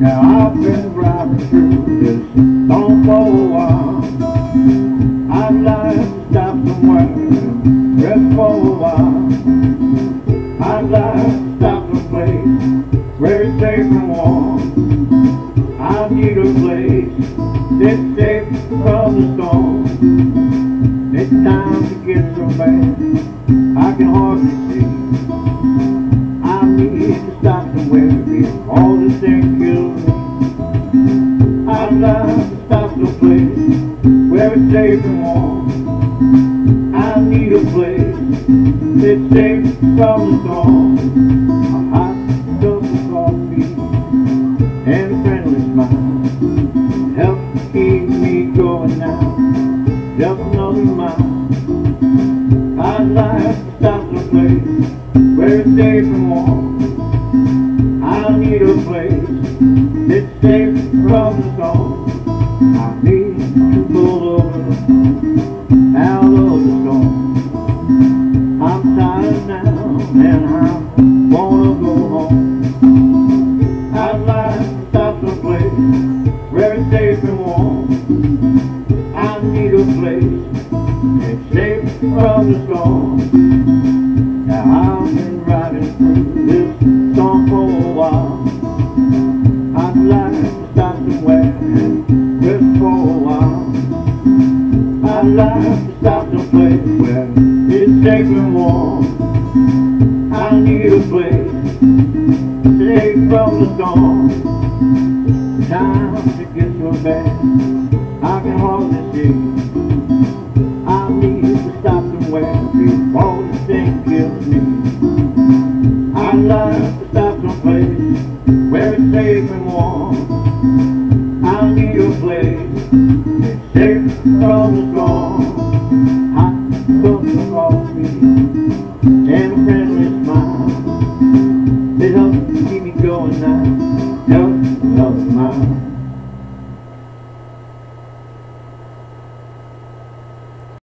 Now I've been driving through this town for a while. I'd like to stop somewhere rest for a while. I'd like to stop where warm. I need a place that's safe from the storm. It's time to get so bad I can hardly see. I need to stop somewhere before all this thing kills me. I'd like to stop someplace where it's safe and warm. I need a place that's safe from the storm. A hot cup of coffee and smile help keep me going now. Just another mile. I'd like to stop someplace where it's safe and warm. I need a place that's safe from the storm. I need to pull over out of the storm. I'm tired now and I wanna go home. Place that's safe from the storm. Now I've been riding through this storm for a while. I'd like to stop somewhere rest for a while. I'd like to stop someplace where it's safe and warm. I need a place safe from the storm. I'd like to stop someplace where it's safe and warm. I need a place that's safe from the storm.